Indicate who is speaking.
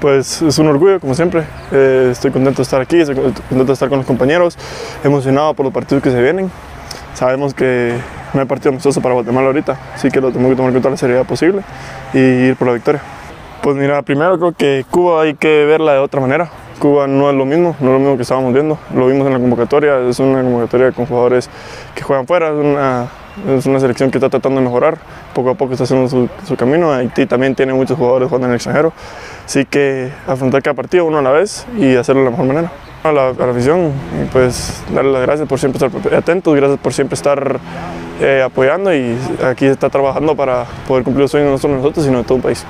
Speaker 1: Pues es un orgullo, como siempre. Eh, estoy contento de estar aquí, estoy contento de estar con los compañeros, emocionado por los partidos que se vienen. Sabemos que no hay partido amistoso para Guatemala ahorita, así que lo tenemos que tomar con toda la seriedad posible y ir por la victoria. Pues mira, primero creo que Cuba hay que verla de otra manera. Cuba no es lo mismo, no es lo mismo que estábamos viendo. Lo vimos en la convocatoria, es una convocatoria con jugadores que juegan fuera, es una, es una selección que está tratando de mejorar, poco a poco está haciendo su, su camino. Haití también tiene muchos jugadores jugando en el extranjero, así que afrontar cada partido uno a la vez y hacerlo de la mejor manera. A la, a afición, pues darle las gracias por siempre estar atentos, gracias por siempre estar eh, apoyando y aquí está trabajando para poder cumplir los sueños no solo nosotros, sino de todo un país.